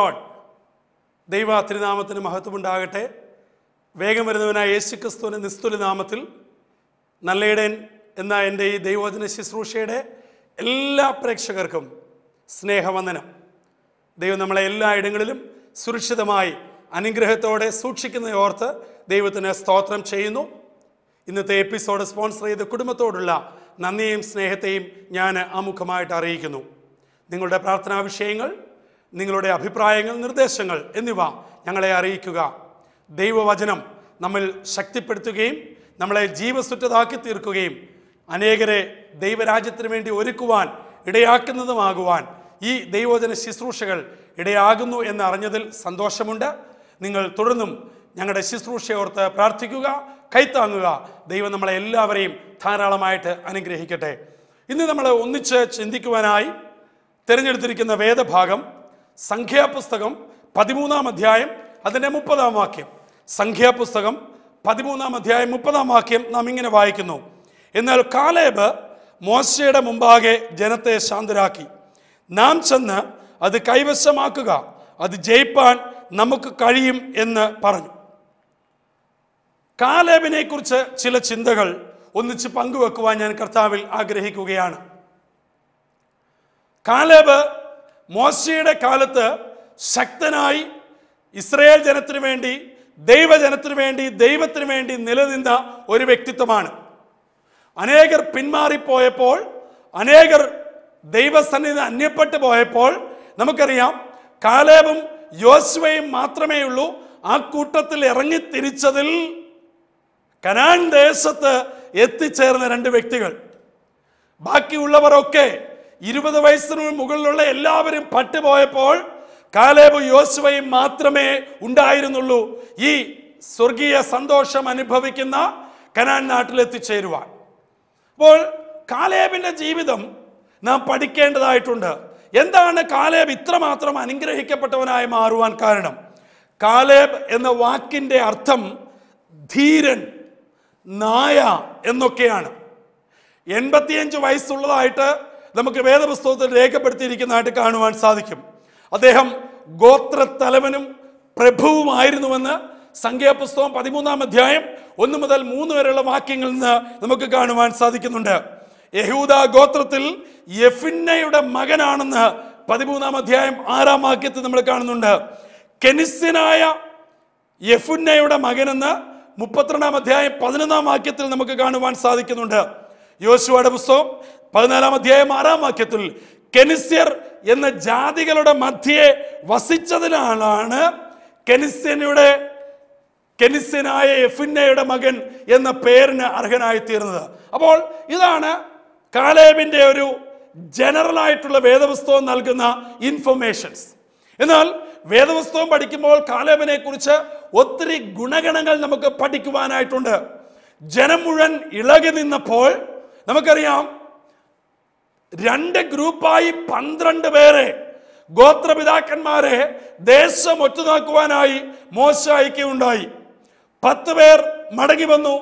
Alone ദൈവ തിരുനാമത്തിന് മഹത്വമുണ്ടാകട്ടെ. വേഗം വരുന്നവനായ യേശു ക്രിസ്തുവിന്റെ നിസ്തുല നാമത്തിൽ നല്ലയിടൻ എന്ന എന്റെ ഈ ദൈവവചന ശുശ്രൂഷയുടെ എല്ലാ പ്രേക്ഷകർക്കും സ്നേഹവന്ദനം. ദൈവം നമ്മളെ എല്ലാ ഇടങ്ങളിലും സുരക്ഷിതമായി അനുഗ്രഹത്തോടെ സൂക്ഷിക്കുന്ന ഓർത്ത് ദൈവത്തിന് സ്തോത്രം ചെയ്യുന്നു. ഇന്നത്തെ എപ്പിസോഡ് സ്പോൺസർ ചെയ്ത കുടുംബത്തോടുള്ള നന്ദിയും സ്നേഹത്തെയും ഞാൻ ആമുഖമായിട്ട് അറിയിക്കുന്നു. നിങ്ങളുടെ പ്രാർത്ഥനാ വിഷയങ്ങൾ നിങ്ങളുടെ അഭിപ്രായങ്ങൾ നിർദ്ദേശങ്ങൾ എന്നിവ ഞങ്ങളെ അറിയിക്കുക. ദൈവവചനം നമ്മൾ ശക്തിപ്പെടുത്തുകയും നമ്മളെ ജീവസുറ്റതാക്കി തീർക്കുകയും അനേകരെ ദൈവരാജ്യത്തിന് വേണ്ടി ഒരുക്കുവാൻ ഇടയാക്കുന്നതുമാകുവാൻ ഈ ദൈവവചന ശുശ്രൂഷകൾ ഇടയാകുന്നു എന്ന് അറിഞ്ഞതിൽ സന്തോഷമുണ്ട്. നിങ്ങൾ തുടർന്നും ഞങ്ങളുടെ ശുശ്രൂഷയോർത്ത് പ്രാർത്ഥിക്കുക കൈത്താങ്ങുക. ദൈവം നമ്മളെ എല്ലാവരെയും ധാരാളമായിട്ട് അനുഗ്രഹിക്കട്ടെ. ഇന്ന് നമ്മൾ ഒന്നിച്ച് ചിന്തിക്കുവാനായി തിരഞ്ഞെടുത്തിരിക്കുന്ന വേദഭാഗം സംഖ്യാപുസ്തകം പതിമൂന്നാം അധ്യായം അതിന്റെ മുപ്പതാം വാക്യം. സംഖ്യാപുസ്തകം പതിമൂന്നാം അധ്യായം മുപ്പതാം വാക്യം നാം ഇങ്ങനെ വായിക്കുന്നു. എന്നാൽ കാലേബ് മോശയുടെ മുമ്പാകെ ജനത്തെ ശാന്തരാക്കി. നാം ചെന്ന് അത് കൈവശമാക്കുക. അത് ജയിപ്പാൻ നമുക്ക് കഴിയും എന്ന് പറഞ്ഞു. കാലേബിനെ കുറിച്ച് ചില ചിന്തകൾ ഒന്നിച്ച് പങ്കുവെക്കുവാൻ ഞാൻ കർത്താവിൽ ആഗ്രഹിക്കുകയാണ്. കാലേബ് മോശയുടെ കാലത്ത് ശക്തനായി ഇസ്രയേൽ ജനത്തിനു വേണ്ടി ദൈവജനത്തിനു വേണ്ടി ദൈവത്തിനു വേണ്ടി നിലനിന്ന ഒരു വ്യക്തിത്വമാണ്. അനേകർ പിന്മാറിപ്പോയപ്പോൾ അനേകർ ദൈവസന്നിധി അന്യപ്പെട്ടു പോയപ്പോൾ നമുക്കറിയാം കാലേബും യോശുവയും മാത്രമേ ഉള്ളൂ ആ കൂട്ടത്തിൽ ഇറങ്ങി തിരിച്ചതിൽ കനാൻ ദേശത്ത് എത്തിച്ചേർന്ന രണ്ട് വ്യക്തികൾ. ബാക്കിയുള്ളവരൊക്കെ ഇരുപത് വയസ്സിന് മുകളിലുള്ള എല്ലാവരും പട്ടുപോയപ്പോൾ കാലേബ് യോശുവയും മാത്രമേ ഉണ്ടായിരുന്നുള്ളൂ. ഈ സ്വർഗീയ സന്തോഷം അനുഭവിക്കുന്ന കനാൻ നാട്ടിൽ എത്തിച്ചേരുവാൻ അപ്പോൾ കാലേബിന്റെ ജീവിതം നാം പഠിക്കേണ്ടതായിട്ടുണ്ട്. എന്താണ് കാലേബ് ഇത്രമാത്രം അനുഗ്രഹിക്കപ്പെട്ടവനായി മാറുവാൻ കാരണം? കാലേബ് എന്ന വാക്കിന്റെ അർത്ഥം ധീരൻ നായ എന്നൊക്കെയാണ്. എൺപത്തിയഞ്ച് വയസ്സുള്ളതായിട്ട് നമുക്ക് വേദപുസ്തകത്തിൽ രേഖപ്പെടുത്തിയിരിക്കുന്നതായിട്ട് കാണുവാൻ സാധിക്കും. അദ്ദേഹം ഗോത്രത്തലവനും പ്രഭുവുമായിരുന്നുവെന്ന് സംഖ്യാപുസ്തകം പതിമൂന്നാം അധ്യായം ഒന്ന് മുതൽ മൂന്ന് വരെയുള്ള വാക്യങ്ങളിൽ നിന്ന് നമുക്ക് കാണുവാൻ സാധിക്കുന്നുണ്ട്. യഹൂദ ഗോത്രത്തിൽ യഫിന്നയുടെ മകനാണെന്ന് പതിമൂന്നാം അധ്യായം ആറാം വാക്യത്തിൽ നമ്മൾ കാണുന്നുണ്ട്. കെനിസ്യനായ യഫുന്നയുടെ മകനെന്ന് മുപ്പത്തിരണ്ടാം അധ്യായം പതിനൊന്നാം വാക്യത്തിൽ നമുക്ക് കാണുവാൻ സാധിക്കുന്നുണ്ട്. യോശുവയുടെ പുസ്തകം പതിനാലാം അധ്യായം ആറാം വാക്യത്തിൽ കെനിസ്യർ എന്ന ജാതികളുടെ മധ്യയെ വസിച്ചതിനാലാണ് കെനിസ്യനയുടെ കെനിസ്യനായ എഫിന്നയുടെ മകൻ എന്ന പേരിന് അർഹനായി തീർന്നത് അപ്പോൾ ഇതാണ് കാലേബിന്റെ ഒരു ജനറൽ ആയിട്ടുള്ള വേദപുസ്തകം നൽകുന്ന ഇൻഫർമേഷൻസ്. എന്നാൽ വേദപുസ്തകം പഠിക്കുമ്പോൾ കാലേബിനെ കുറിച്ച് ഒത്തിരി ഗുണഗണങ്ങൾ നമുക്ക് പഠിക്കുവാനായിട്ടുണ്ട്. ജനം മുഴുവൻ ഇളകി നിന്നപ്പോൾ നമുക്കറിയാം രണ്ട് ഗ്രൂപ്പായി പന്ത്രണ്ട് പേരെ ഗോത്രപിതാക്കന്മാരെ ദേശം ഒറ്റുനോക്കുവാനായി മോശ അയക്കുകയുണ്ടായി. പത്ത് പേർ മടങ്ങി വന്നു.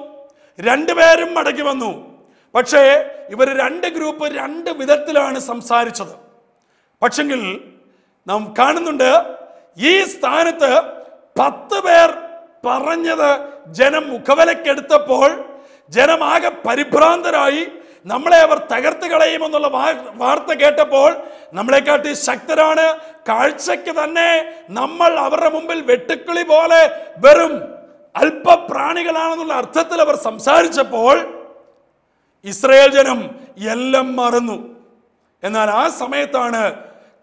രണ്ടുപേരും മടങ്ങി വന്നു. പക്ഷേ ഇവർ രണ്ട് ഗ്രൂപ്പ് രണ്ട് വിധത്തിലാണ് സംസാരിച്ചത്. പക്ഷെങ്കിൽ നാം കാണുന്നുണ്ട് ഈ സ്ഥാനത്ത് പത്ത് പേർ പറഞ്ഞത് ജനം മുഖവിലക്കെടുത്തപ്പോൾ ജനമാകെ പരിഭ്രാന്തരായി നമ്മളെ അവർ തകർത്ത് കളയുമെന്നുള്ള വാർത്ത കേട്ടപ്പോൾ നമ്മളെക്കാട്ടി ശക്തരാണ്. കാഴ്ചയ്ക്ക് തന്നെ നമ്മൾ അവരുടെ മുമ്പിൽ വെട്ടുക്കിളി പോലെ വെറും അല്പപ്രാണികളാണെന്നുള്ള അർത്ഥത്തിൽ അവർ സംസാരിച്ചപ്പോൾ ഇസ്രയേൽ ജനം എല്ലാം മറന്നു. എന്നാൽ ആ സമയത്താണ്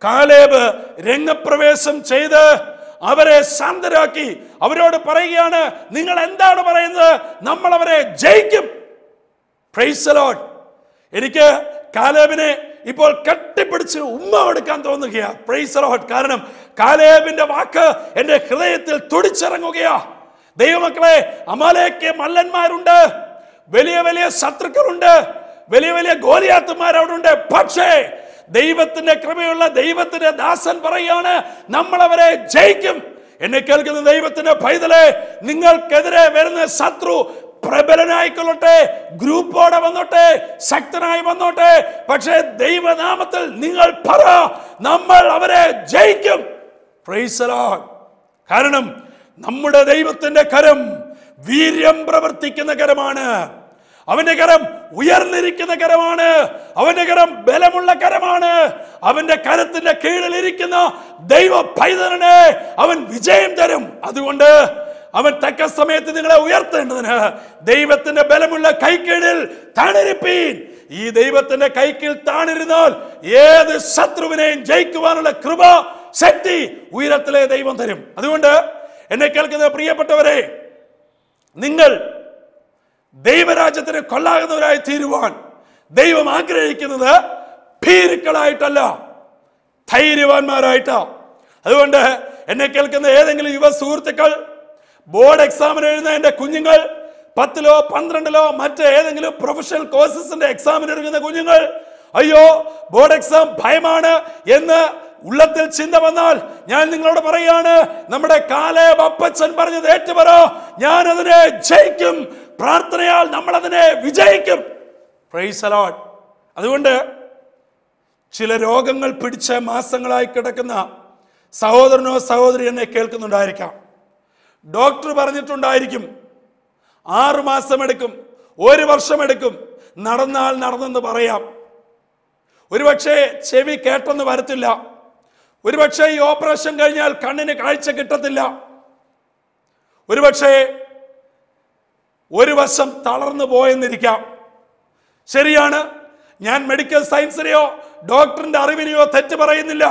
കാലേബ് രംഗപ്രവേശം ചെയ്ത് അവരെ ശാന്തരാക്കി. അവരോട് പറയുകയാണ് നിങ്ങൾ എന്താണ് പറയുന്നത്? നമ്മൾ അവരെ ജയിക്കും. പ്രൈസ് എനിക്ക് കാലേബിനെ ഇപ്പോൾ കെട്ടിപ്പിടിച്ച് ഉമ്മ എടുക്കാൻ തോന്നുകയാ. പ്രൈസർ ലോഡ് കാരണം കാലേബിന്റെ വാക്ക് എന്റെ ഹൃദയത്തിൽ തുടിച്ചിറങ്ങുകയാ. ദൈവമക്കളെ അമാലേക്ക് മല്ലന്മാരുണ്ട്. വലിയ വലിയ ശത്രുക്കളുണ്ട്. വലിയ വലിയ ഗോലിയാത്തുമാർ അവിടെ ഉണ്ട് പക്ഷേ ദൈവത്തിന്റെ കൃപയുള്ള ദൈവത്തിന്റെ ദാസൻ പറയാണ് നമ്മൾ അവരെ ജയിക്കും. എന്നെ കേൾക്കുന്ന ദൈവത്തിന്റെ പൈതലെ നിങ്ങൾക്കെതിരെ വരുന്ന ശത്രു പ്രബലനായിക്കൊള്ളട്ടെ ഗ്രൂപ്പോടെ വന്നോട്ടെ ശക്തനായി വന്നോട്ടെ. പക്ഷേ ദൈവനാമത്തിൽ നിങ്ങൾ പറ നമ്മൾ അവരെ ജയിക്കും. കാരണം നമ്മുടെ ദൈവത്തിന്റെ കരം വീര്യം പ്രവർത്തിക്കുന്ന കരമാണ്. അവന്റെ കരം ഉയർന്നിരിക്കുന്ന കരമാണ്. അവന്റെ കരം ബലമുള്ള കരമാണ്. അവന്റെ കരത്തിന്റെ കീഴിൽ ഇരിക്കുന്ന ദൈവ പൈതലിനെ അവൻ വിജയം തരും. അതുകൊണ്ട് അവൻ തക്ക സമയത്ത് നിങ്ങളെ ഉയർത്തേണ്ടതിന് ദൈവത്തിന്റെ ബലമുള്ള കൈക്കീഴിൽ തണിരിപ്പീൻ. ഈ ദൈവത്തിന്റെ കൈക്കിൽ താണിരുന്നാൽ ഏത് ശത്രുവിനെയും ജയിക്കുവാനുള്ള കൃപ ശക്തി ഉയരത്തിലെ ദൈവം തരും. അതുകൊണ്ട് എന്നെ കേൾക്കുന്ന പ്രിയപ്പെട്ടവരെ നിങ്ങൾ ദൈവരാജ്യത്തിന് കൊള്ളാകുന്നവരായി തീരുവാൻ ദൈവം ആഗ്രഹിക്കുന്നത് ഭീരുക്കളായിട്ടല്ല ധൈര്യവാന്മാരായിട്ടാ. അതുകൊണ്ട് എന്നെ കേൾക്കുന്ന ഏതെങ്കിലും യുവ സുഹൃത്തുക്കൾ ബോർഡ് എക്സാമിന് എഴുതുന്ന എന്റെ കുഞ്ഞുങ്ങൾ പത്തിലോ പന്ത്രണ്ടിലോ മറ്റ് ഏതെങ്കിലും പ്രൊഫഷണൽ കോഴ്സസിന്റെ എക്സാമിന് എഴുതുന്ന കുഞ്ഞുങ്ങൾ അയ്യോ ബോർഡ് എക്സാം ഭയമാണ് എന്ന് ഉള്ളത്തിൽ ചിന്ത വന്നാൽ ഞാൻ നിങ്ങളോട് പറയാണ് നമ്മുടെ കാലേ അപ്പച്ചൻ പറഞ്ഞത് ഏറ്റുപറോ ഞാൻ അതിനെ ജയിക്കും പ്രാർത്ഥനയാൽ നമ്മൾ അതിനെ വിജയിക്കും പ്രൈസ് അതുകൊണ്ട് ചില രോഗങ്ങൾ പിടിച്ച മാസങ്ങളായി കിടക്കുന്ന സഹോദരനോ സഹോദരി എന്നെ കേൾക്കുന്നുണ്ടായിരിക്കാം. ഡോക്ടർ പറഞ്ഞിട്ടുണ്ടായിരിക്കും. ആറു മാസം എടുക്കും ഒരു വർഷം എടുക്കും നടന്നാൽ നടന്നെന്ന് പറയാം. ഒരുപക്ഷെ ചെവി കേട്ടെന്ന് വരത്തില്ല. ഒരുപക്ഷെ ഈ ഓപ്പറേഷൻ കഴിഞ്ഞാൽ കണ്ണിന് കാഴ്ച കിട്ടത്തില്ല. ഒരുപക്ഷെ ഒരു വശം തളർന്നു പോയെന്നിരിക്കാം. ശരിയാണ് ഞാൻ മെഡിക്കൽ സയൻസിനെയോ ഡോക്ടറിന്റെ അറിവിനെയോ തെറ്റ് പറയുന്നില്ല.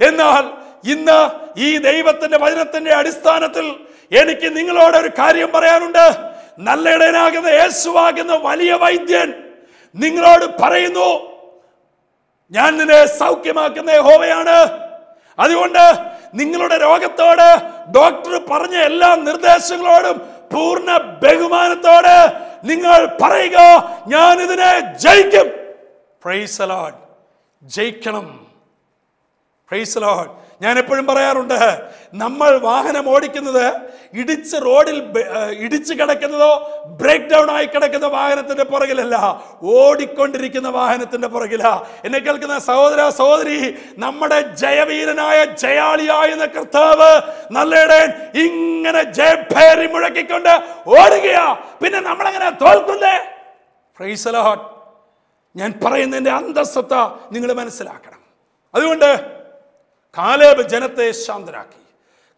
എന്നാൽ ഇന്ന് ഈ ദൈവത്തിന്റെ വചനത്തിന്റെ അടിസ്ഥാനത്തിൽ എനിക്ക് നിങ്ങളോട് ഒരു കാര്യം പറയാനുണ്ട്. നല്ല ഇടയനാകുന്ന യേശുവാകുന്ന വലിയ വൈദ്യൻ നിങ്ങളോട് പറയുന്നു ഞാൻ നിന്നെ സൗഖ്യമാക്കുന്ന ഹോവയാണ് അതുകൊണ്ട് നിങ്ങളുടെ രോഗത്തോട് ഡോക്ടർ പറഞ്ഞ എല്ലാ നിർദ്ദേശങ്ങളോടും പൂർണ ബഹുമാനത്തോട് നിങ്ങൾ പറയുക ഞാൻ ഇതിനെ ജയിക്കും. പ്രൈസ് ജയിക്കണം. പ്രൈസ് ഞാൻ എപ്പോഴും പറയാറുണ്ട് നമ്മൾ വാഹനം ഓടിക്കുന്നത് ഇടിച്ച് റോഡിൽ ഇടിച്ച് കിടക്കുന്നതോ ബ്രേക്ക് ഡൗൺ ആയി കിടക്കുന്ന വാഹനത്തിന്റെ പുറകിലല്ല ഓടിക്കൊണ്ടിരിക്കുന്ന വാഹനത്തിന്റെ പുറകില. എന്നെ കേൾക്കുന്ന സഹോദര സഹോദരി നമ്മുടെ ജയവീരനായ ജയാളിയായ കർത്താവ് നല്ലയിടൻ ഇങ്ങനെ ജയഭേരി മുഴക്കിക്കൊണ്ട് ഓടുകയാ. പിന്നെ നമ്മളെങ്ങനെ തോൽക്കുന്നേ? ഞാൻ പറയുന്നതിന്റെ അന്തസ്സത്ത നിങ്ങൾ മനസ്സിലാക്കണം. അതുകൊണ്ട് കാലേബ് ജനത്തെ ശാന്തരാക്കി.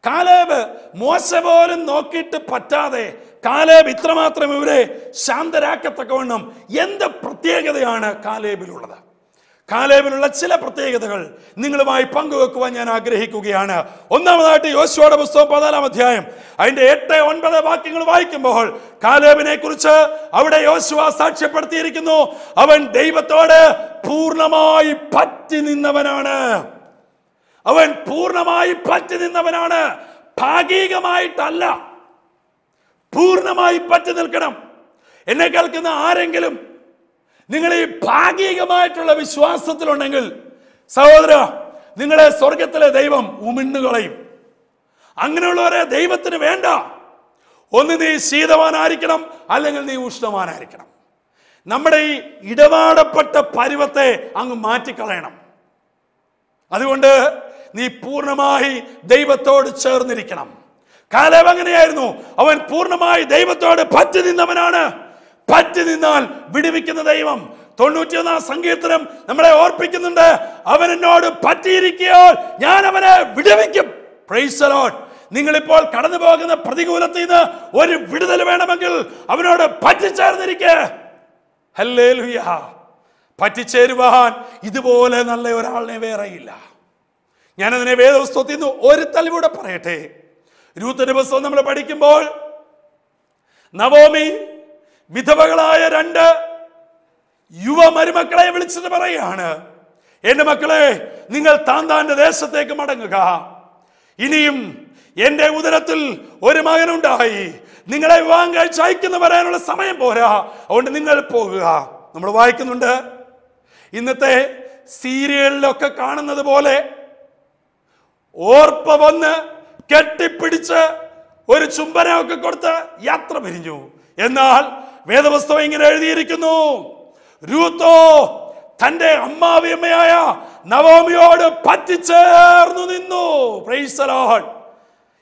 കാലേബ് മോശ പോലും നോക്കിയിട്ട് പറ്റാതെ കാലേബ് ഇത്രമാത്രം ഇവരെ ശാന്തരാക്കത്തക്കവണ്ണം എന്ത് പ്രത്യേകതയാണ് കാലേബിലുള്ളത്? കാലേബിലുള്ള ചില പ്രത്യേകതകൾ നിങ്ങളുമായി പങ്കുവെക്കുവാൻ ഞാൻ ആഗ്രഹിക്കുകയാണ്. ഒന്നാമതായിട്ട് യോശുവയുടെ പുസ്തകം പതിനാലാം അധ്യായം. അതിന്റെ എട്ട് ഒൻപത് വാക്യങ്ങൾ വായിക്കുമ്പോൾ കാലേബിനെ കുറിച്ച് അവിടെ യോശുവ സാക്ഷ്യപ്പെടുത്തിയിരിക്കുന്നു. അവൻ ദൈവത്തോട് പൂർണമായി പറ്റി നിന്നവനാണ് അവൻ പൂർണമായി പറ്റി നിന്നവനാണ്. ഭാഗികമായിട്ടല്ല. പൂർണമായി പറ്റി നിൽക്കണം. എന്നെ കേൾക്കുന്ന ആരെങ്കിലും നിങ്ങൾ ഈ ഭാഗികമായിട്ടുള്ള വിശ്വാസത്തിലുണ്ടെങ്കിൽ സഹോദര നിങ്ങളെ സ്വർഗത്തിലെ ദൈവം ഉമിണ്ണുകളയും. അങ്ങനെയുള്ളവരെ ദൈവത്തിന് വേണ്ട. ഒന്ന് നീ ശീതവാനായിരിക്കണം അല്ലെങ്കിൽ നീ ഉഷ്ണവാനായിരിക്കണം. നമ്മുടെ ഈ ഇടപാടപ്പെട്ട പരുവത്തെ അങ്ങ് മാറ്റിക്കളയണം. അതുകൊണ്ട് നീ പൂർണമായി ദൈവത്തോട് ചേർന്നിരിക്കണം. കാലവ് അങ്ങനെയായിരുന്നു. അവൻ പൂർണമായി ദൈവത്തോട് പറ്റി നിന്നവനാണ്. പറ്റി നിന്നാൽ വിടുവിക്കുന്ന ദൈവം. തൊണ്ണൂറ്റിയൊന്നാം സങ്കീർത്തനം നമ്മളെ ഓർപ്പിക്കുന്നുണ്ട്. അവൻ എന്നോട് ഞാൻ അവനെ വിടുവിക്കും. പ്രൈസ് നിങ്ങളിപ്പോൾ കടന്നു പോകുന്ന പ്രതികൂലത്തിൽ നിന്ന് ഒരു വിടുതൽ വേണമെങ്കിൽ അവനോട് പറ്റിച്ചേർന്നിരിക്കേ. പറ്റിച്ചേരുവാൻ ഇതുപോലെ നല്ല ഒരാളിനെ വേറെയില്ല. ഞാനതിനെ വേദപുസ്തകത്തിൽ നിന്ന് ഒരു തലവൂടെ പറയട്ടെ. രൂത്തിന്റെ പുസ്തകം നമ്മൾ പഠിക്കുമ്പോൾ നവോമി വിധവകളായ രണ്ട് യുവ മരുമക്കളെ വിളിച്ചിട്ട് പറയാണ് എന്റെ മക്കളെ നിങ്ങൾ താൻ താന്റെ ദേശത്തേക്ക് മടങ്ങുക. ഇനിയും എന്റെ ഉദരത്തിൽ ഒരു മകനുണ്ടായി. നിങ്ങളെ വിവാഹം കഴിച്ച് അയക്കുന്നു വരാനുള്ള സമയം പോരാ. അതുകൊണ്ട് നിങ്ങൾ പോകുക. നമ്മൾ വായിക്കുന്നുണ്ട്. ഇന്നത്തെ സീരിയലിലൊക്കെ കാണുന്നത് പോലെ ഓർപ്പ വന്ന് കെട്ടിപ്പിടിച്ച് ഒരു ചുംബനമൊക്കെ കൊടുത്ത് യാത്ര പിരിഞ്ഞു. എന്നാൽ വേദപുസ്തകം ഇങ്ങനെ എഴുതിയിരിക്കുന്നു. രൂത്തോ തന്റെ അമ്മാവിയമ്മയായ നവോമിയോട് പറ്റിച്ചേർന്നു നിന്നു. Praise the Lord.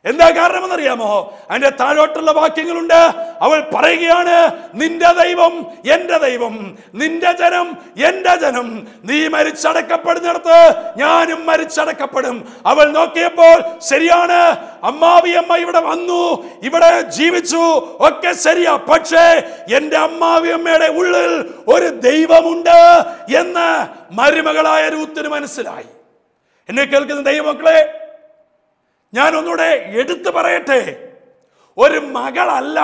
എന്താ കാരണമെന്നറിയാമോ? അതിന്റെ താഴോട്ടുള്ള വാക്യങ്ങളുണ്ട്. അവൾ പറയുകയാണ് നിന്റെ ദൈവം എന്റെ ദൈവം നിന്റെ ജനം എന്റെ ജനം. നീ മരിച്ചടക്കപ്പെടുന്നിടത്ത് ഞാനും മരിച്ചടക്കപ്പെടും. അവൾ നോക്കിയപ്പോൾ ശരിയാണ് അമ്മാവിയമ്മ ഇവിടെ വന്നു ഇവിടെ ജീവിച്ചു ഒക്കെ ശരിയാ. പക്ഷേ എന്റെ അമ്മാവിയമ്മയുടെ ഉള്ളിൽ ഒരു ദൈവമുണ്ട് എന്ന് മരുമകളായ രൂത്തിന് മനസ്സിലായി. എന്നെ കേൾക്കുന്ന ദൈവമക്കളെ ഞാൻ ഒന്നുകൂടെ എടുത്തു പറയട്ടെ. ഒരു മകളല്ല.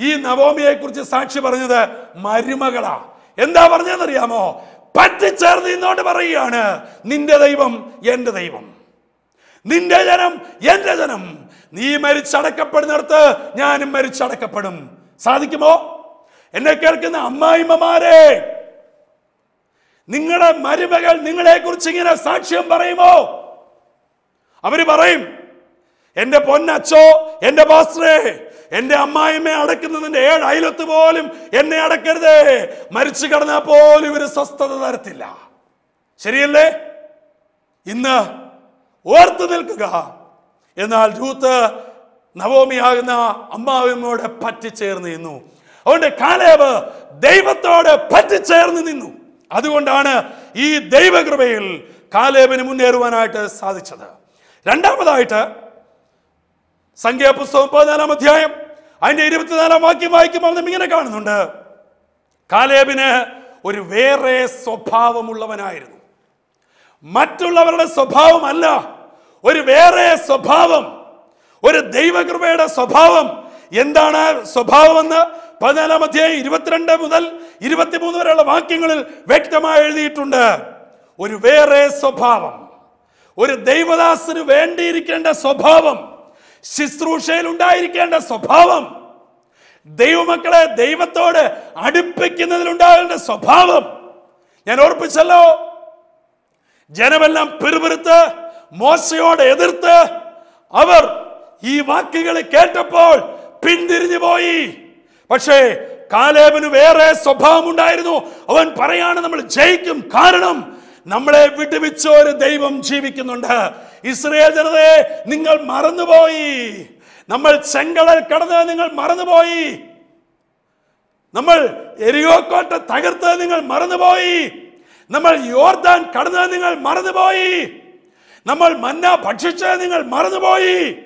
ഈ നവോമിയെ കുറിച്ച് സാക്ഷി പറഞ്ഞത് മരുമകളാ. എന്താ പറഞ്ഞതെന്നറിയാമോ? പറ്റിച്ചേർന്ന് ഇന്നോട്ട് പറയുകയാണ് നിന്റെ ദൈവം എന്റെ ദൈവം. നിന്റെ ജനം എന്റെ ജനം. നീ മരിച്ചടക്കപ്പെടുന്നിടത്ത് ഞാനും മരിച്ചടക്കപ്പെടും. സാധിക്കുമോ? എന്നെ കേൾക്കുന്ന അമ്മായിമ്മമാരെ നിങ്ങളുടെ മരുമകൾ നിങ്ങളെ കുറിച്ച് ഇങ്ങനെ സാക്ഷ്യം പറയുമോ? അവർ പറയും എന്റെ പൊന്നച്ചോ എന്റെ പാസ്റ്ററേ എന്റെ അമ്മായിമ്മയെ അടക്കുന്നതിന്റെ ഏഴ് അയലത്ത് പോലും എന്നെ അടക്കരുതേ മരിച്ചു കിടന്നാൽ പോലും ഇവർ സ്വസ്ഥത തരത്തില്ല. ശരിയല്ലേ? ഇന്ന് ഓർത്തു നിൽക്കുക. എന്നാൽ രൂത്ത് നവോമിയാകുന്ന അമ്മാവിമ്മയോട് പറ്റിച്ചേർന്ന് നിന്നു. അതുകൊണ്ട് കാലേബ് ദൈവത്തോട് പറ്റിച്ചേർന്ന് നിന്നു. അതുകൊണ്ടാണ് ഈ ദൈവകൃപയിൽ കാലേബിന് മുന്നേറുവാനായിട്ട് സാധിച്ചത്. രണ്ടാമതായിട്ട് സംഖ്യാപുസ്തകം പതിനാലാം അധ്യായം അതിന്റെ ഇരുപത്തിനാലാം വാക്യം വായിക്കുമ്പോൾ നമ്മൾ ഇങ്ങനെ കാണുന്നുണ്ട്. കാലേബിന് ഒരു വേറെ സ്വഭാവമുള്ളവനായിരുന്നു. മറ്റുള്ളവരുടെ സ്വഭാവമല്ല ഒരു വേറെ സ്വഭാവം ഒരു ദൈവകൃപയുടെ സ്വഭാവം. എന്താണ് സ്വഭാവമെന്ന് പതിനാലാം അധ്യായം ഇരുപത്തിരണ്ട് മുതൽ ഇരുപത്തിമൂന്ന് വരെയുള്ള വാക്യങ്ങളിൽ വ്യക്തമായി എഴുതിയിട്ടുണ്ട്. ഒരു വേറെ സ്വഭാവം ഒരു ദൈവദാസന് വേണ്ടിയിരിക്കേണ്ട സ്വഭാവം ശുശ്രൂഷയിൽ ഉണ്ടായിരിക്കേണ്ട സ്വഭാവം. ദൈവമക്കളെ ദൈവത്തോട് അടുപ്പിക്കുന്നതിലുണ്ടാകേണ്ട സ്വഭാവം. ഞാൻ ഓർപ്പിച്ചല്ലോ ജനമെല്ലാം പിറുപിറുത്ത് മോശയോട് എതിർത്ത് അവർ ഈ വാക്കുകൾ കേട്ടപ്പോൾ പിന്തിരിഞ്ഞു പോയി. പക്ഷേ കാലേബന് വേറെ സ്വഭാവം ഉണ്ടായിരുന്നു അവൻ പറയാണ് നമ്മൾ ജയിക്കും. കാരണം നമ്മളെ വിടുവിച്ച ഒരു ദൈവം ജീവിക്കുന്നുണ്ട്. ഇസ്രയേൽ ജനതയെ നിങ്ങൾ മറന്നുപോയി. നമ്മൾ ചെങ്കടൽ കടന്ന് നിങ്ങൾ മറന്നുപോയി. നമ്മൾ എരിയോക്കോട്ട തകർത്ത് നിങ്ങൾ മറന്നുപോയി. നമ്മൾ യോർദാൻ കടന്നത് നിങ്ങൾ മറന്നുപോയി. നമ്മൾ മന്ന ഭക്ഷിച്ചത് നിങ്ങൾ മറന്നുപോയി.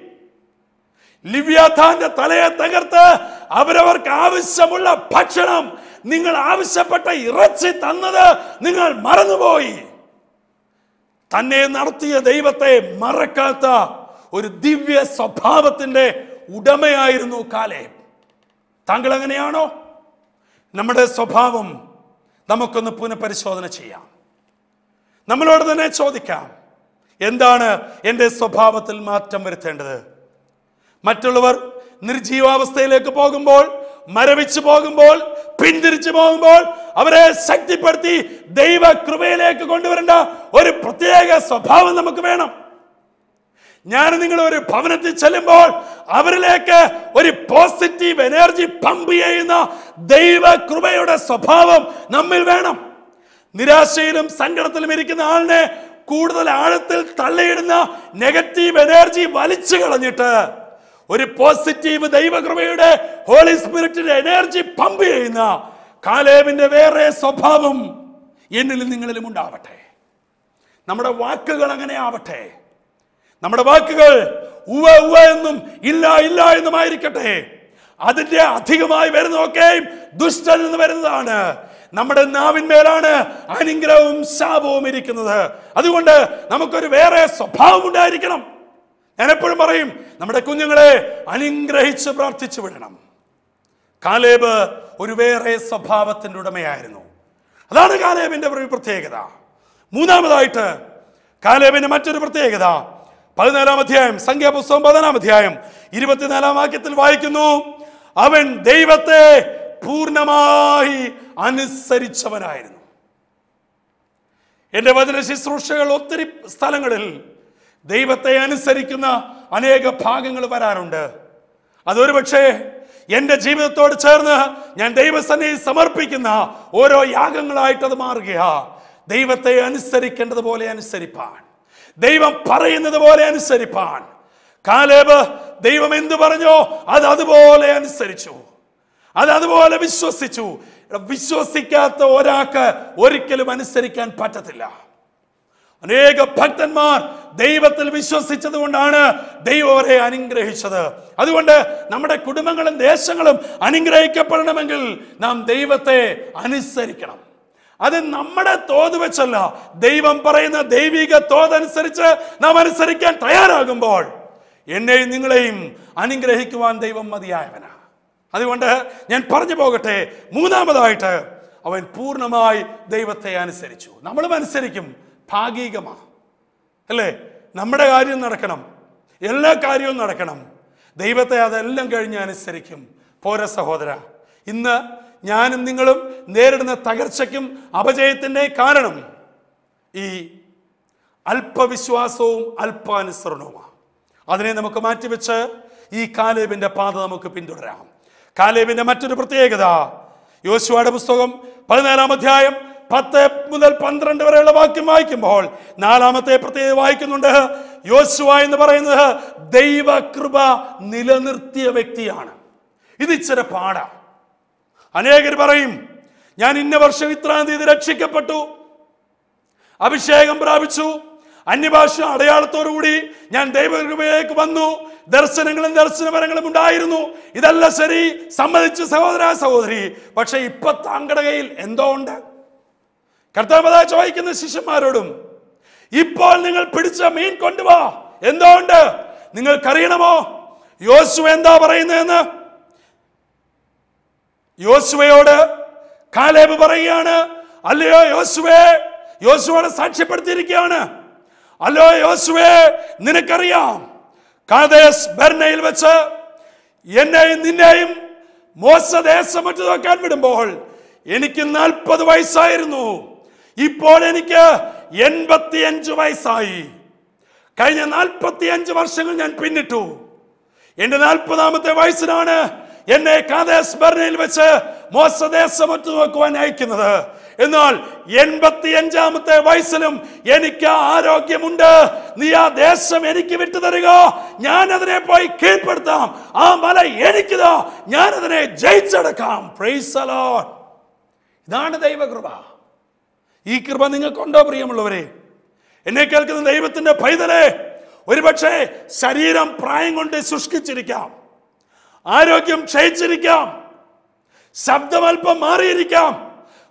ലിവ്യാഥാന്റെ തലയെ തകർത്ത് അവരവർക്ക് ആവശ്യമുള്ള ഭക്ഷണം നിങ്ങൾ ആവശ്യപ്പെട്ട ഇറച്ചി തന്നത് നിങ്ങൾ മറന്നുപോയി. തന്നെ നടത്തിയ ദൈവത്തെ മറക്കാത്ത ഒരു ദിവ്യ സ്വഭാവത്തിന്റെ ഉടമയായിരുന്നു കാലേ താങ്കൾ എങ്ങനെയാണോ നമ്മുടെ സ്വഭാവം നമുക്കൊന്ന് പുനഃപരിശോധന ചെയ്യാം. നമ്മളോട് തന്നെ ചോദിക്കാം എന്താണ് എന്റെ സ്വഭാവത്തിൽ മാറ്റം വരുത്തേണ്ടത്? മറ്റുള്ളവർ നിർജീവാവസ്ഥയിലേക്ക് പോകുമ്പോൾ മരവിച്ചു പോകുമ്പോൾ പിന്തിരിച്ചു പോകുമ്പോൾ അവരെ ശക്തിപ്പെടുത്തി ദൈവ കൃപയിലേക്ക് കൊണ്ടുവരേണ്ട ഒരു പ്രത്യേക സ്വഭാവം നമുക്ക് വേണം. ഞാൻ നിങ്ങൾ ഒരു ഭവനത്തിൽ ചെല്ലുമ്പോൾ അവരിലേക്ക് ഒരു പോസിറ്റീവ് എനർജി പമ്പ് ചെയ്യുന്ന ദൈവ കൃപയുടെ സ്വഭാവം നമ്മിൽ വേണം. നിരാശയിലും സങ്കടത്തിലും ഇരിക്കുന്ന ആളിനെ കൂടുതൽ ആഴത്തിൽ തള്ളിയിടുന്ന നെഗറ്റീവ് എനർജി വലിച്ചു കളഞ്ഞിട്ട് ഒരു പോസിറ്റീവ് ദൈവകൃപയുടെ ഹോളി സ്പിരിറ്റിന്റെ എനർജി പമ്പ് ചെയ്യുന്ന കാലേബിന്റെ വേറെ സ്വഭാവം എന്നിലും നിങ്ങളിലും ഉണ്ടാവട്ടെ. നമ്മുടെ വാക്കുകൾ അങ്ങനെ ആവട്ടെ. നമ്മുടെ വാക്കുകൾ ഉവ ഉവ എന്നും ഇല്ല ഇല്ല എന്നുമായിരിക്കട്ടെ അതിന്റെ അധികമായി വരുന്നതൊക്കെയും ദുഷ്ടൻ എന്ന് വരുന്നതാണ്. നമ്മുടെ നാവിന്മേലാണ് അനുഗ്രഹവും ശാപവും ഇരിക്കുന്നത്. അതുകൊണ്ട് നമുക്കൊരു വേറെ സ്വഭാവം ഉണ്ടായിരിക്കണം. ഞാൻ എപ്പോഴും പറയും നമ്മുടെ കുഞ്ഞുങ്ങളെ അനുഗ്രഹിച്ച് പ്രാർത്ഥിച്ചു വിടണം. കാലേബ് ഒരു വേറെ സ്വഭാവത്തിന്റെ ഉടമയായിരുന്നു. അതാണ് കാലേബിന്റെ ഒരു പ്രത്യേകത. മൂന്നാമതായിട്ട് കാലേബിന്റെ മറ്റൊരു പ്രത്യേകത. പതിനാലാം അധ്യായം സംഖ്യാപുസ്തകം പതിനാലാം അധ്യായം ഇരുപത്തിനാലാം വാക്യത്തിൽ വായിക്കുന്നു അവൻ ദൈവത്തെ പൂർണമായി അനുസരിച്ചവനായിരുന്നു. എന്റെ വചന ശുശ്രൂഷകൾ ഒത്തിരി സ്ഥലങ്ങളിൽ ദൈവത്തെ അനുസരിക്കുന്ന അനേക ഭാഗങ്ങൾ വരാറുണ്ട്. അതൊരു പക്ഷേ എന്റെ ജീവിതത്തോട് ചേർന്ന് ഞാൻ ദൈവസന്നിധി സമർപ്പിക്കുന്ന ഓരോ യാഗങ്ങളായിട്ട് അത് മാറുകയാ. ദൈവത്തെ അനുസരിക്കേണ്ടതുപോലെ അനുസരിപ്പാൻ. ദൈവം പറയുന്നത് പോലെ അനുസരിപ്പാൻ. കാലേബ് ദൈവം എന്തു പറഞ്ഞോ അത് അതുപോലെ അനുസരിച്ചു. അത് അതുപോലെ വിശ്വസിച്ചു. വിശ്വസിക്കാത്ത ഒരാൾക്ക് ഒരിക്കലും അനുസരിക്കാൻ പറ്റത്തില്ല. അനേക ഭക്തന്മാർ ദൈവത്തിൽ വിശ്വസിച്ചത് കൊണ്ടാണ് ദൈവം അവരെ അനുഗ്രഹിച്ചത്. അതുകൊണ്ട് നമ്മുടെ കുടുംബങ്ങളും ദേശങ്ങളും അനുഗ്രഹിക്കപ്പെടണമെങ്കിൽ നാം ദൈവത്തെ അനുസരിക്കണം. അത് നമ്മുടെ തോത് വെച്ചല്ല. ദൈവം പറയുന്ന ദൈവിക തോതനുസരിച്ച് നാം അനുസരിക്കാൻ തയ്യാറാകുമ്പോൾ എന്നെയും നിങ്ങളെയും അനുഗ്രഹിക്കുവാൻ ദൈവം മതിയായവന. അതുകൊണ്ട് ഞാൻ പറഞ്ഞു പോകട്ടെ. മൂന്നാമതായിട്ട് അവൻ പൂർണമായി ദൈവത്തെ അനുസരിച്ചു. നമ്മളും അനുസരിക്കും. ഭാഗികമാ അല്ലേ? നമ്മുടെ കാര്യം നടക്കണം. എല്ലാ കാര്യവും നടക്കണം. ദൈവത്തെ അതെല്ലാം കഴിഞ്ഞ് അനുസരിക്കും. പോര സഹോദര. ഇന്ന് ഞാനും നിങ്ങളും നേരിടുന്ന തകർച്ചയ്ക്കും അപജയത്തിന്റെ കാരണം ഈ അല്പവിശ്വാസവും അല്പാനുസരണവുമാണ്. അതിനെ നമുക്ക് മാറ്റിവെച്ച് ഈ കാലേബിന്റെ പാത നമുക്ക് പിന്തുടരാം. കാലേബിന്റെ മറ്റൊരു പ്രത്യേകത യോശുവയുടെ പുസ്തകം പതിനാലാം അധ്യായം പത്ത് മുതൽ പന്ത്രണ്ട് വരെയുള്ള വാക്യം വായിക്കുമ്പോൾ നാലാമത്തെ പ്രത്യേകത വായിക്കുന്നുണ്ട്. യോശുവ എന്ന് പറയുന്നത് ദൈവകൃപ നിലനിർത്തിയ വ്യക്തിയാണ്. ഇത് ഇച്ചിരി പാടാ. അനേകർ പറയും ഞാൻ ഇന്ന വർഷം ഇത്രാം തീയതി രക്ഷിക്കപ്പെട്ടു. അഭിഷേകം പ്രാപിച്ചു. അന്യഭാഷ അടയാളത്തോടുകൂടി ഞാൻ ദൈവകൃപയിലേക്ക് വന്നു. ദർശനങ്ങളും ദർശനപരങ്ങളും ഉണ്ടായിരുന്നു. ഇതല്ല ശരി. സമ്മതിച്ചു സഹോദര സഹോദരി. പക്ഷെ ഇപ്പൊ താങ്കളുടെ കയ്യിൽ എന്തോ ഉണ്ട്? കർത്താവത ചോദിക്കുന്ന ശിഷ്യന്മാരോടും ഇപ്പോൾ നിങ്ങൾ പിടിച്ച മീൻ കൊണ്ടുവാ. എന്തോ ഉണ്ട് നിങ്ങൾക്കറിയണമോ? യോശുവ എന്താ പറയുന്നതെന്ന്? യോശുവയോട് കാലേബ് പറയുകയാണ് അല്ലയോ യോശുവേ യോശുവോടെ സാക്ഷ്യപ്പെടുത്തിയിരിക്കുകയാണ്. അല്ലോ യോശുവേ നിനക്കറിയാം കാതേസ് ഭരണയിൽ വെച്ച് എന്നെയും നിന്നെയും മോശദേശം മറ്റു നോക്കാൻ വിടുമ്പോൾ എനിക്ക് നാൽപ്പത് വയസ്സായിരുന്നു. ഇപ്പോൾ എനിക്ക് എൺപത്തിയഞ്ച് വയസ്സായി. കഴിഞ്ഞ നാൽപ്പത്തിയഞ്ച് വർഷങ്ങൾ ഞാൻ പിന്നിട്ടു. എന്റെ നാൽപ്പതാമത്തെ വയസ്സിലാണ് എന്നെ കാദേശ് ബർണയിൽ വെച്ച് മോശദേശം ഒറ്റ നോക്കുവാൻ അയക്കുന്നത്. എന്നാൽ എൺപത്തിയഞ്ചാമത്തെ വയസ്സിലും എനിക്ക് ആരോഗ്യമുണ്ട്. നീ ആ ദേശം എനിക്ക് വിട്ടു തരിക ഞാൻ അതിനെ പോയി കീഴ്പ്പെടുത്താം. ആ മല എനിക്കിതാ ഞാൻ അതിനെ ജയിച്ചെടുക്കാം. ഇതാണ് ദൈവകൃപ. ഈ കൃപ നിങ്ങൾക്കുണ്ടോ പ്രിയമുള്ളവരെ? എന്നെ കേൾക്കുന്ന ദൈവത്തിന്റെ പൈതലേ ഒരുപക്ഷെ ശരീരം പ്രായം കൊണ്ട് ശുഷ്കിച്ചിരിക്കാം ആരോഗ്യം ക്ഷയിച്ചിരിക്കാം ശബ്ദമൽപ്പം മാറിയിരിക്കാം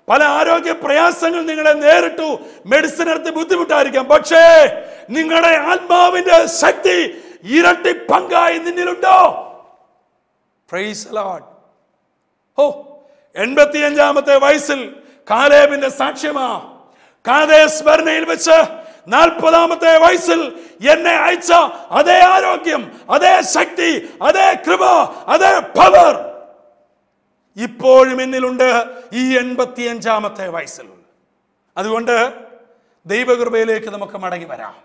പല ആരോഗ്യ പ്രയാസങ്ങൾ നിങ്ങളെ നേരിട്ടു മെഡിസിൻ എടുത്ത് ബുദ്ധിമുട്ടായിരിക്കാം. പക്ഷേ നിങ്ങളുടെ ആത്മാവിന്റെ ശക്തി ഇരട്ടി പങ്കായി നിന്നിലുണ്ടോ? ഓ എൺപത്തിയഞ്ചാമത്തെ വയസ്സിൽ കാലേബിന്റെ സാക്ഷ്യമാ. കാതേസ് സ്മരണയിൽ വെച്ച് നാൽപ്പതാമത്തെ വയസ്സിൽ എന്നെ അയച്ച അതേ ആരോഗ്യം അതേ ശക്തി അതേ കൃപ അതേ പവർ ഇപ്പോഴും എന്നിലുണ്ട് ഈ എൺപത്തിയഞ്ചാമത്തെ വയസ്സിൽ. അതുകൊണ്ട് ദൈവകൃപയിലേക്ക് നമുക്ക് മടങ്ങി വരാം.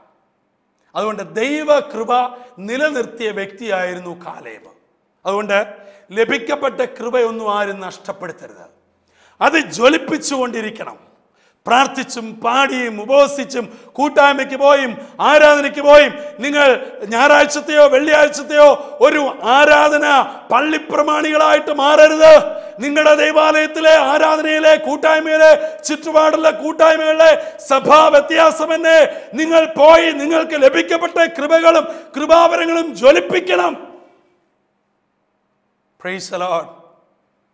അതുകൊണ്ട് ദൈവകൃപ നിലനിർത്തിയ വ്യക്തിയായിരുന്നു കാലേബ്. അതുകൊണ്ട് ലഭിക്കപ്പെട്ട കൃപയൊന്നും ആരും നഷ്ടപ്പെടുത്തരുത്. അത് ജ്വലിപ്പിച്ചുകൊണ്ടിരിക്കണം. പ്രാർത്ഥിച്ചും പാടിയും ഉപവസിച്ചും കൂട്ടായ്മയ്ക്ക് പോയും ആരാധനയ്ക്ക് പോയും. നിങ്ങൾ ഞായറാഴ്ചത്തെയോ വെള്ളിയാഴ്ചത്തെയോ ഒരു ആരാധന പള്ളിപ്രമാണികളായിട്ട് മാറരുത്. നിങ്ങളുടെ ദൈവാലയത്തിലെ ആരാധനയിലെ കൂട്ടായ്മയിലെ ചുറ്റുപാടുള്ള കൂട്ടായ്മകളിലെ സഭാ വ്യത്യാസം തന്നെ നിങ്ങൾ പോയി നിങ്ങൾക്ക് ലഭിക്കപ്പെട്ട കൃപകളും കൃപാവരങ്ങളും ജ്വലിപ്പിക്കണം.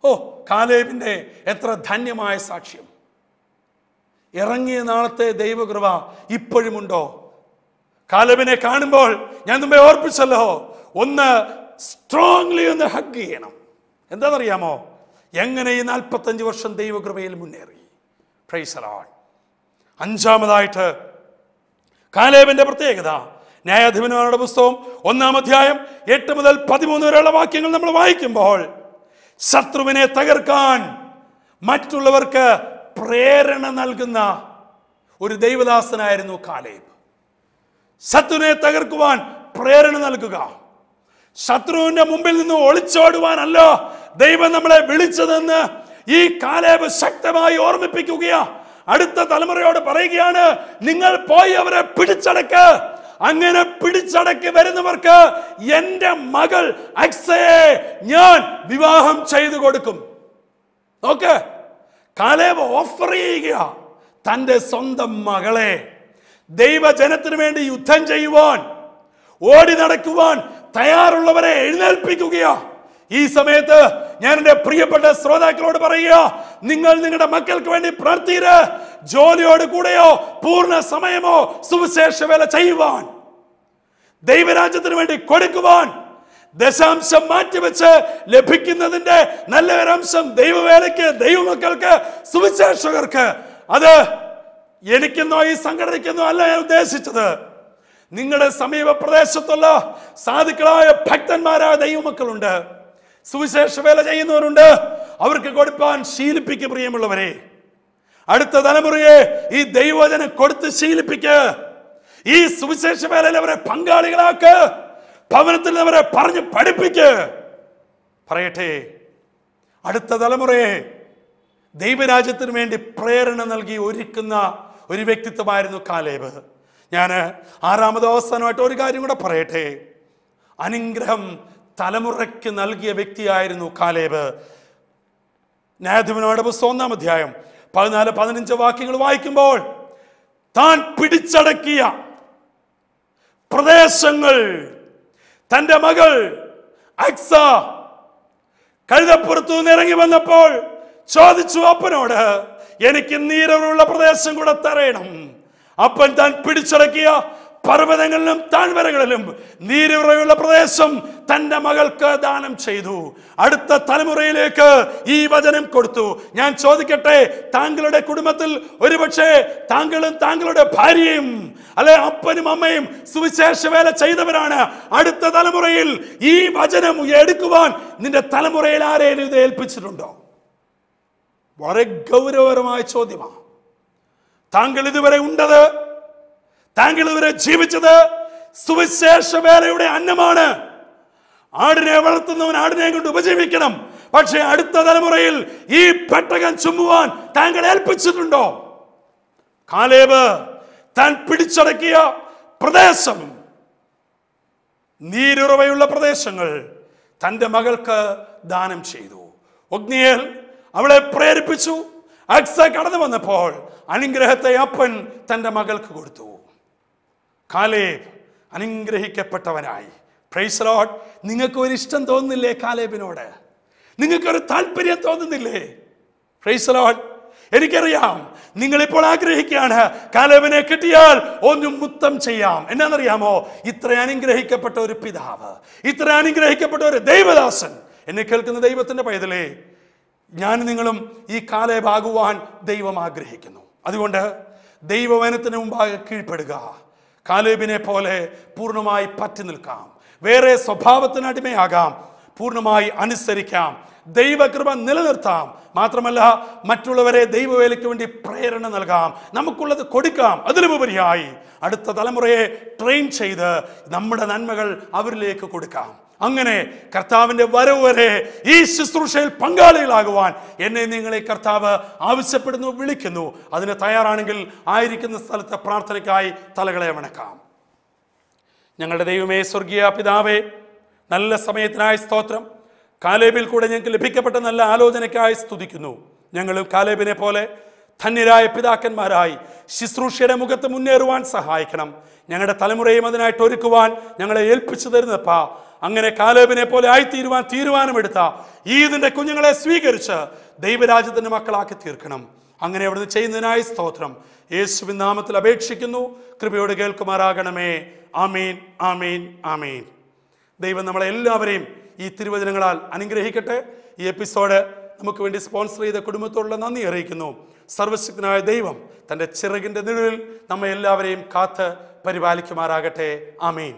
ഓ കാലേബിന്റെ എത്ര ധന്യമായ സാക്ഷ്യം. ഇറങ്ങിയ നാളത്തെ ദൈവകൃപ ഇപ്പോഴുമുണ്ടോ? കാലബിനെ കാണുമ്പോൾ ഞാൻ മുമ്പേ ഓർപ്പിച്ചല്ലോ ഒന്ന് സ്ട്രോങ്ലി ഒന്ന് ഹഗ് ചെയ്യണം. എന്താണെന്നറിയാമോ? എങ്ങനെ ഈ നാൽപ്പത്തഞ്ച് വർഷം ദൈവകൃപയിൽ മുന്നേറി? പ്രൈസ് അലോൺ അഞ്ചാമതായിട്ട് കാലേബിന്റെ പ്രത്യേകത. ന്യായാധിപന്മാരുടെ പുസ്തകം ഒന്നാം അധ്യായം എട്ട് മുതൽ പതിമൂന്ന് വരെയുള്ള വാക്യങ്ങൾ നമ്മൾ വായിക്കുമ്പോൾ ശത്രുവിനെ തകർക്കാൻ മറ്റുള്ളവർക്ക് പ്രേരണ നൽകുന്ന ഒരു ദൈവദാസനായിരുന്നു കാലേബ്. ശത്രുവിനെ തകർക്കുവാൻ പ്രേരണ നൽകുക. ശത്രുവിന്റെ മുമ്പിൽ നിന്ന് ഒളിച്ചോടുവാനല്ല ദൈവം നമ്മളെ വിളിച്ചതെന്ന് ഈ കാലേബ് ശക്തമായി ഓർമ്മിപ്പിക്കുകയാ. അടുത്ത തലമുറയോട് പറയുകയാണ് നിങ്ങൾ പോയി അവരെ പിടിച്ചടക്ക്. അങ്ങനെ പിടിച്ചടക്കി വരുന്നവർക്ക് എന്റെ മകൾ അക്സയെ ഞാൻ വിവാഹം ചെയ്തു കൊടുക്കും. നോക്ക് കാലേബ് ഓഫർ ചെയ്യുക. തന്റെ സ്വന്തം മകളെ ദൈവജനത്തിന് വേണ്ടി യുദ്ധം ചെയ്യുവാൻ ഓടി നടക്കുവാൻ തയ്യാറുള്ളവരെ എഴുന്നേൽപ്പിക്കുകയാ. ഈ സമയത്ത് ഞാൻ എന്റെ പ്രിയപ്പെട്ട ശ്രോതാക്കളോട് പറയുക നിങ്ങൾ നിങ്ങളുടെ മക്കൾക്ക് വേണ്ടി പ്രാർത്ഥിര് ജോലിയോട് കൂടെയോ പൂർണ സമയമോ സുവിശേഷ വേല ചെയ്യുവാൻ. ദൈവരാജ്യത്തിന് വേണ്ടി കൊടുക്കുവാൻ. ദശാംശം മാറ്റിവെച്ച് ലഭിക്കുന്നതിന്റെ നല്ല ഒരംശം ദൈവവേലയ്ക്ക് ദൈവമക്കൾക്ക് സുവിശേഷകർക്ക്. അത് എനിക്കെന്നോ ഈ സംഘടനയ്ക്കെന്നോ അല്ല ഞാൻ ഉദ്ദേശിച്ചത്. നിങ്ങളുടെ സമീപ പ്രദേശത്തുള്ള സാധുക്കളായ ഭക്തന്മാരായ ദൈവമക്കളുണ്ട്. സുവിശേഷ വേല ചെയ്യുന്നവരുണ്ട്. അവർക്ക് കൊടുപ്പാൻ ശീലിപ്പിക്ക് പ്രിയമുള്ളവരെ. അടുത്ത തലമുറയെ ഈ ദൈവജനം കൊടുത്ത് ശീലിപ്പിക്ക്. ഈ സുവിശേഷ വേലയിൽ അവരെ പങ്കാളികളാക്ക്. ഭവനത്തിൽ അവരെ പറഞ്ഞ് പഠിപ്പിക്ക്. പറയട്ടെ അടുത്ത തലമുറയെ ദൈവരാജ്യത്തിന് വേണ്ടി പ്രേരണ നൽകി ഒരുക്കുന്ന ഒരു വ്യക്തിത്വമായിരുന്നു കാലേബ്. ഞാൻ ആറാമത് അവസാനമായിട്ട് ഒരു കാര്യം കൂടെ പറയട്ടെ. അനുഗ്രഹം തലമുറയ്ക്ക് നൽകിയ വ്യക്തിയായിരുന്നു കാലേബ്. ന്യായാധിപനോട് പുസ്തകം ഒന്നാം അധ്യായം പതിനാല് പതിനഞ്ച് വാക്യങ്ങൾ വായിക്കുമ്പോൾ താൻ പിടിച്ചടക്കിയ പ്രദേശങ്ങൾ തന്റെ മകൾ അക്സ കഴുതപ്പുറത്തു നിന്ന് ഇറങ്ങി വന്നപ്പോൾ ചോദിച്ചു അപ്പനോട് എനിക്ക് നീരവുള്ള പ്രദേശം കൂടെ തരയണം അപ്പൻ താൻ പിടിച്ചടക്കിയ പർവതങ്ങളിലും താഴ്വരകളിലും നീരുറയുള്ള പ്രദേശം തന്റെ മകൾക്ക് ദാനം ചെയ്തു. അടുത്ത തലമുറയിലേക്ക് ഈ വചനം കൊടുത്തു. ഞാൻ ചോദിക്കട്ടെ താങ്കളുടെ കുടുംബത്തിൽ ഒരുപക്ഷെ താങ്കളും താങ്കളുടെ ഭാര്യയും അല്ലെ അപ്പനും അമ്മയും സുവിശേഷ വേല ചെയ്തവരാണ്. അടുത്ത തലമുറയിൽ ഈ വചനം എടുക്കുവാൻ നിന്റെ തലമുറയിൽ ആരെയും ഇത് ഏൽപ്പിച്ചിട്ടുണ്ടോ? വളരെ ഗൗരവപരമായ ചോദ്യമാണ് താങ്കൾ ഇതുവരെ ഉണ്ടത് താങ്കൾ ഇവരെ ജീവിച്ചത് സുവിശേഷ വേലയുടെ അന്നമാണ്. ആടിനെ വളർത്തുന്നവൻ ആടിനെ കൊണ്ട് ഉപജീവിക്കണം. പക്ഷേ അടുത്ത തലമുറയിൽ ഈ പെട്ടകം ചുമ്മുവാൻ താങ്കൾ ഏൽപ്പിച്ചിട്ടുണ്ടോ? കാലേബ് താൻ പിടിച്ചടക്കിയ പ്രദേശം നീരുറവയുള്ള പ്രദേശങ്ങൾ തന്റെ മകൾക്ക് ദാനം ചെയ്തു. ഒഗ്നിയേൽ അവളെ പ്രേരിപ്പിച്ചു. അക്സ കടന്നു വന്നപ്പോൾ അനുഗ്രഹത്തെ അപ്പൻ തന്റെ മകൾക്ക് കൊടുത്തു. കാലേബ് അനുഗ്രഹിക്കപ്പെട്ടവനായി. പ്രൈസ് ലോഡ് നിങ്ങൾക്ക് ഒരു ഇഷ്ടം തോന്നുന്നില്ലേ കാലേബിനോട്? നിങ്ങൾക്കൊരു താല്പര്യം തോന്നുന്നില്ലേ? പ്രൈസ് ലോഡ് എനിക്കറിയാം നിങ്ങളിപ്പോൾ ആഗ്രഹിക്കുകയാണ് കാലേബിനെ കിട്ടിയാൽ ഒന്നും മുത്തം ചെയ്യാം. എന്നാണെന്നറിയാമോ? ഇത്ര അനുഗ്രഹിക്കപ്പെട്ട ഒരു പിതാവ് ഇത്ര അനുഗ്രഹിക്കപ്പെട്ട ഒരു ദൈവദാസൻ. എന്നെ കേൾക്കുന്ന ദൈവത്തിന്റെ പൈതലേ ഞാൻ നിങ്ങളും ഈ കാലേബാകുവാൻ ദൈവം ആഗ്രഹിക്കുന്നു. അതുകൊണ്ട് ദൈവവനത്തിന് മുമ്പാകെ കീഴ്പ്പെടുക. കാലേബിനെ പോലെ പൂർണമായി പറ്റി നിൽക്കാം. വേറെ സ്വഭാവത്തിന് അടിമയാകാം. പൂർണമായി അനുസരിക്കാം. ദൈവകൃപ നിലനിർത്താം. മാത്രമല്ല മറ്റുള്ളവരെ ദൈവവേലയ്ക്ക് വേണ്ടി പ്രേരണ നൽകാം. നമുക്കുള്ളത് കൊടുക്കാം. അതിലുപരിയായി അടുത്ത തലമുറയെ ട്രെയിൻ ചെയ്ത് നമ്മുടെ നന്മകൾ അവരിലേക്ക് കൊടുക്കാം. അങ്ങനെ കർത്താവിന്റെ വരവ് വരെ ഈ ശുശ്രൂഷയിൽ പങ്കാളികളാകുവാൻ എന്നെ നിങ്ങളെ കർത്താവ് ആവശ്യപ്പെടുന്നു വിളിക്കുന്നു. അതിന് തയ്യാറാണെങ്കിൽ ആയിരിക്കുന്ന സ്ഥലത്തെ പ്രാർത്ഥനയ്ക്കായി തലകളെ വണക്കാം ഞങ്ങളുടെ ദൈവമേ സ്വർഗീയ പിതാവേ നല്ല സമയത്തിനായി സ്തോത്രം. കാലേബിൽ കൂടെ ഞങ്ങൾക്ക് ലഭിക്കപ്പെട്ട നല്ല ആലോചനയ്ക്കായി സ്തുതിക്കുന്നു. ഞങ്ങളും കാലേബിനെ പോലെ ധന്യരായ പിതാക്കന്മാരായി ശുശ്രൂഷയുടെ മുഖത്ത് മുന്നേറുവാൻ സഹായിക്കണം. ഞങ്ങളുടെ തലമുറയും അതിനായിട്ട് ഒരുക്കുവാൻ ഞങ്ങളെ ഏൽപ്പിച്ചു തരുന്നപ്പാ അങ്ങനെ കാലേബിനെ പോലെ ആയിത്തീരുവാൻ തീരുമാനമെടുത്ത ഈദിന്റെ കുഞ്ഞുങ്ങളെ സ്വീകരിച്ച് ദൈവരാജ്യത്തിന്റെ മക്കളാക്കി തീർക്കണം. അങ്ങനെ അവിടുന്ന് ചെയ്യുന്നതിനായി സ്തോത്രം. യേശുവിൻ നാമത്തിൽ അപേക്ഷിക്കുന്നു. കൃപയോട് കേൾക്കുമാറാകണമേ. ആമീൻ ആമീൻ ആമീൻ. ദൈവം നമ്മളെ എല്ലാവരെയും ഈ തിരുവചനങ്ങളാൽ അനുഗ്രഹിക്കട്ടെ. ഈ എപ്പിസോഡ് നമുക്ക് വേണ്ടി സ്പോൺസർ ചെയ്ത കുടുംബത്തോടുള്ള നന്ദി അറിയിക്കുന്നു. സർവശക്തനായ ദൈവം തന്റെ ചിറകിന്റെ നിഴലിൽ നമ്മെ എല്ലാവരെയും കാത്ത് പരിപാലിക്കുമാറാകട്ടെ. ആമീൻ.